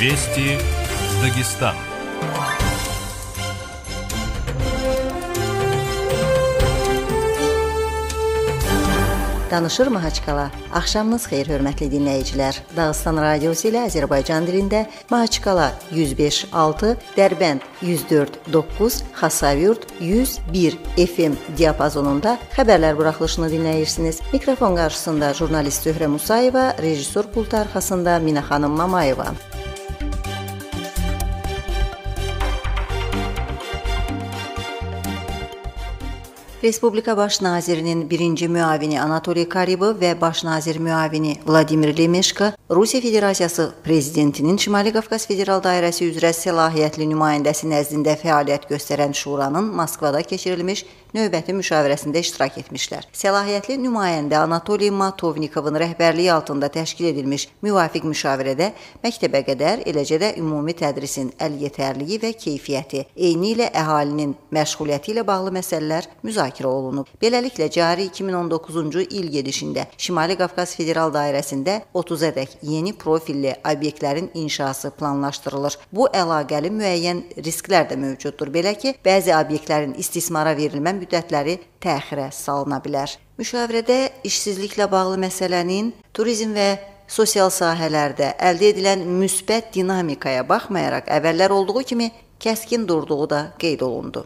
Вести Дагестан. Danışır Mahaçqala. Axşamınız xeyir hörmətli dinləyicilər. Dağıstan radiosu ilə Azərbaycan dilində Mahaçqala 105.6, Dərbənd 104.9, Xasavyurt 101 FM diapazonunda xəbərlər buraxılışını dinləyirsiniz. Mikrofon qarşısında jurnalist Zöhrə Musayeva, rejissor pult arxasında Mina xanım Mamayeva. Respublika Baş nazirinin birinci müavini Anatoliy Karibov və Baş nazir müavini Vladimir Lemeşko Rusiya Federasiyası prezidentinin Şimali Qafqaz Federal Dairəsi üzrə səlahiyyətli nümayəndəsi nəzdində fəaliyyət göstərən şuranın Moskvada keçirilmiş növbəti müşavirəsində iştirak etmişlər. Səlahiyyətli nümayəndə Anatoliy Matovnikovun rəhbərliyi altında təşkil edilmiş müvafiq müşavirədə məktəbə qədər, eləcə də ümumi tədrisin əl-yetərliyi və keyfiyyəti, eyni ilə əhalinin məşğuliyyəti ilə bağlı məsələlər müzakirə müzakirə olunub. Beləliklə cari 2019-cu il gedişində Şimali Qafqaz Federal Dairəsində 30-ədək yeni profilli obyektlərin inşası planlaşdırılır. Bu əlaqəli müəyyən risklər də mövcuddur. Belə ki, bəzi obyektlərin istismara verilmə müddətləri təxirə salına bilər. Müşavirədə işsizliklə bağlı məsələnin turizm və sosial sahələrdə əldə edilən müsbət dinamikaya baxmayaraq əvvəllər olduğu kimi kəskin durduğu da qeyd olundu.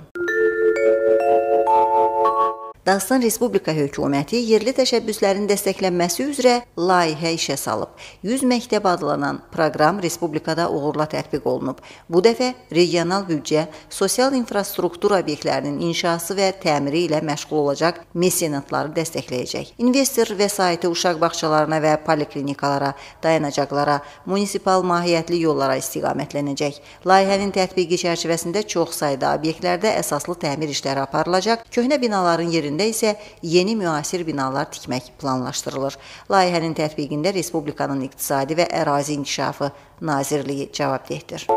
Dağıstan Respublika hökuməti yerli təşəbbüslərin dəstəklənməsi üzrə layihə işə salıb. 100 məktəb adlanan proqram respublikada uğurla tətbiq olunub. Bu dəfə regional büdcə sosial infrastruktur obyektlərinin inşası və təmiri ilə məşğul olacaq mesenatları dəstəkləyəcək. İnvestor vəsaiti uşaq bağçalarına və poliklinikalara, dayanacaqlara, munisipal mahiyyətli yollara istiqamətlənəcək. Layihənin tətbiqi çərçivəsində çox sayda obyektlərdə əsaslı təmir işləri aparılacaq. Köhnə binaların yerində yerində isə yeni müasir binalar tikmək planlaşdırılır. Layihənin tətbiqində Respublikanın İqtisadi və Ərazi İnkişafı Nazirliyi cavabdehdir.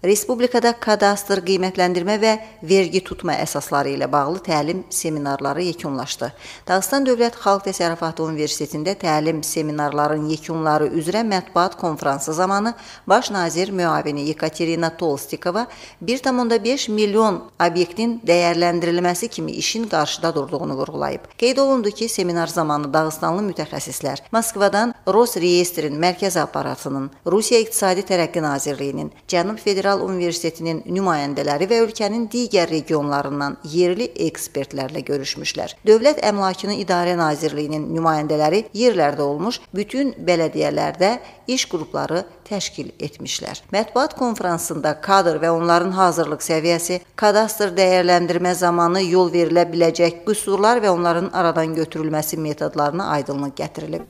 Respublikada kadastr, qiymətləndirmə və vergi tutma əsasları ilə bağlı təlim seminarları yekunlaşdı. Dağıstan Dövlət Xalq Təsərrüfatı Universitetində təlim seminarların yekunları üzrə mətbuat konfransı zamanı baş nazir müavini Yekaterina Tolstikova 1,5 milyon obyektin dəyərləndirilməsi kimi işin qarşıda durduğunu vurğulayıb. Qeyd olundu ki, seminar zamanı Dağıstanlı mütəxəssislər Moskvadan Rosreyestrin mərkəzi aparatının, Rusiya İqtisadi Tərəqqi Nazirliyinin, Cənub Federal Federal Universitetinin nümayəndələri və ölkənin digər regionlarından yerli ekspertlərlə görüşmüşlər. Dövlət Əmlakını İdarə Nazirliyinin nümayəndələri yerlərdə olmuş, bütün bələdiyyələrdə iş qrupları təşkil etmişlər. Mətbuat konfransında kadr və onların hazırlıq səviyyəsi, kadastr dəyərləndirmə zamanı yol verilə biləcək qüsurlar və onların aradan götürülməsi metodlarına aydınlıq gətirilib.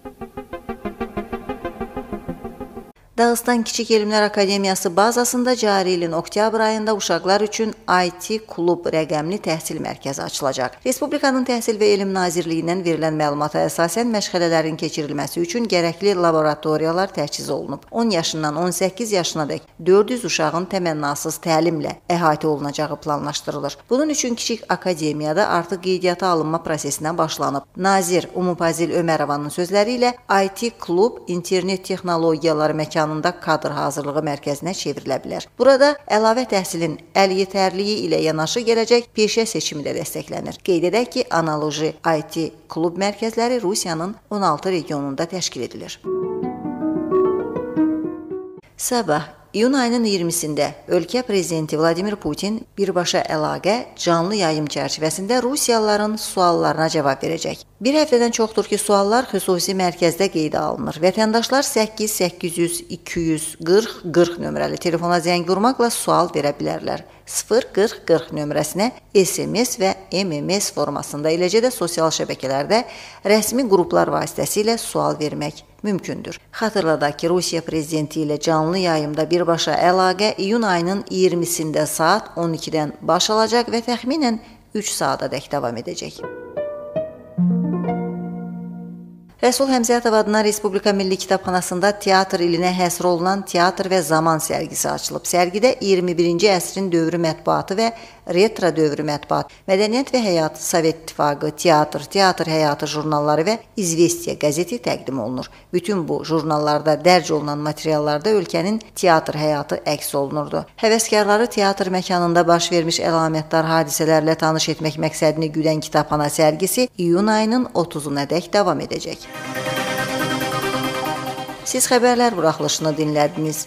Dağıstan Kiçik Elmlər Akademiyası bazasında cari ilin oktyabr ayında uşaqlar üçün IT klub rəqəmli təhsil mərkəzi açılacaq. Respublikanın Təhsil və Elm Nazirliyindən verilən məlumata əsasən məşğələlərin keçirilməsi üçün gərəkli laboratoriyalar təchiz olunub. 10 yaşından 18 yaşınadək 400 uşağın təmənnasız təlimlə əhatə olunacağı planlaşdırılır. Bunun üçün kiçik akademiyada artıq qeydiyyata alınma prosesinə başlanıb. Nazir Umupazil Ömərovanın sözləri ilə IT klub internet texnologiyaları məkanı imtahanında kadr hazırlığı mərkəzinə çevrilə bilər. Burada əlavə təhsilin əlyetərliyi ilə yanaşı gələcək peşə seçimi də dəstəklənir. Qeyd edək ki, analoji IT klub mərkəzləri Rusiyanın 16 regionunda təşkil edilir. Sabah İyun ayının 20-sində ölkə prezidenti Vladimir Putin birbaşa əlaqə canlı yayım çərçivəsində Rusiyalıların suallarına cavab verəcək. Bir həftədən çoxdur ki, suallar xüsusi mərkəzdə qeydə alınır. Vətəndaşlar 8 800 240 40 nömrəli telefona zəng vurmaqla sual verə bilərlər. 04040 nömrəsinə SMS və MMS formasında, eləcə də sosial şəbəkələrdə rəsmi qruplar vasitəsilə sual vermək mümkündür. Xatırladaq ki, Rusiya prezidenti ilə canlı yayımda birbaşa əlaqə iyun ayının 20-sində saat 12-dən baş alacaq və təxminən 3 saatadək davam edəcək. Rəsul Həmzəyatov adına Respublika Milli Kitabxanasında teatr ilinə həsr olunan teatr və zaman sərgisi açılıb. Sərgidə 21-ci əsrin dövrü mətbuatı və Retro dövrü mətbuat, Mədəniyyət və Həyat, Sovet İttifaqı, Teatr, Teatr Həyatı jurnalları və İzvestiya qəzeti təqdim olunur. Bütün bu jurnallarda dərc olunan materiallarda ölkənin teatr həyatı əks olunurdu. Həvəskarları teatr məkanında baş vermiş əlamətdar hadisələrlə tanış etmək məqsədini güdən kitabxana sərgisi iyun ayının 30-unadək davam edəcək. Siz xəbərlər buraxılışını dinlədiniz.